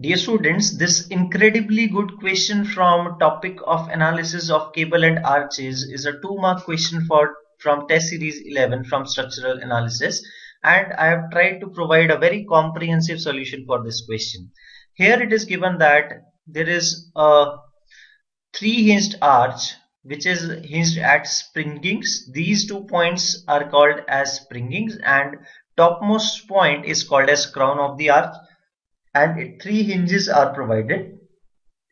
Dear students, this incredibly good question from topic of analysis of cable and arches is a two mark question for from test series 11 from structural analysis and I have tried to provide a very comprehensive solution for this question. Here it is given that there is a three hinged arch which is hinged at springings. These two points are called as springings and topmost point is called as crown of the arch and three hinges are provided.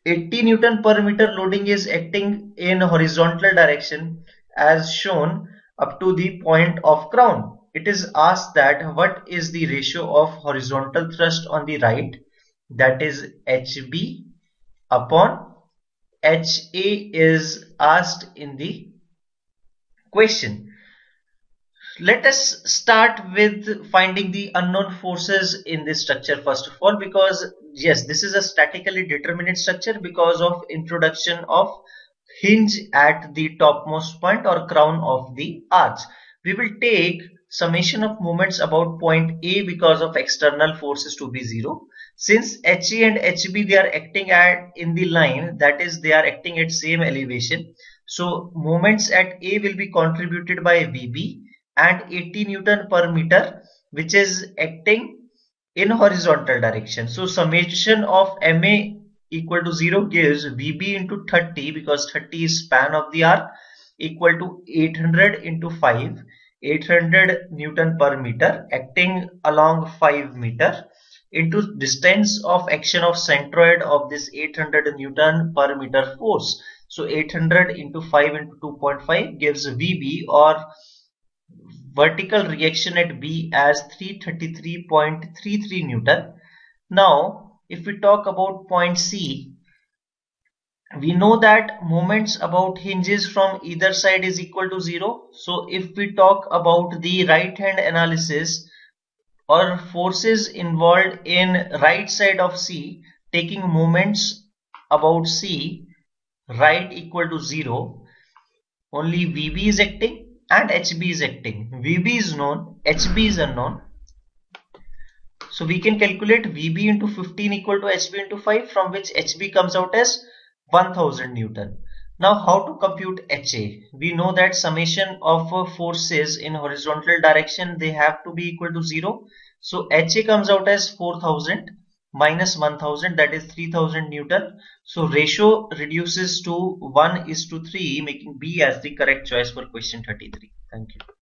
80 Newton per meter loading is acting in horizontal direction as shown up to the point of crown. It is asked that what is the ratio of horizontal thrust on the right that is HB upon HA is asked in the question. Let us start with finding the unknown forces in this structure first of all because yes this is a statically determinate structure because of introduction of hinge at the topmost point or crown of the arch. We will take summation of moments about point A because of external forces to be 0. Since HA and HB they are acting at in the line that is they are acting at same elevation. So moments at A will be contributed by VB and 80 Newton per meter which is acting in horizontal direction. So summation of MA equal to 0 gives VB into 30 because 30 is span of the arc equal to 800 into 5 800 Newton per meter acting along 5 meter into distance of action of centroid of this 800 Newton per meter force. So 800 into 5 into 2.5 gives VB or vertical reaction at B as 333.33 Newton. Now, if we talk about point C, we know that moments about hinges from either side is equal to 0. So, if we talk about the right hand analysis or forces involved in right side of C, taking moments about C, right equal to 0, only VB is acting and HB is acting. VB is known, HB is unknown. So we can calculate VB into 15 equal to HB into 5 from which HB comes out as 1000 Newton. Now how to compute HA? We know that summation of forces in horizontal direction they have to be equal to 0. So HA comes out as 4000 minus 1000 that is 3000 Newton. So ratio reduces to 1 is to 3 making B as the correct choice for question 33. Thank you.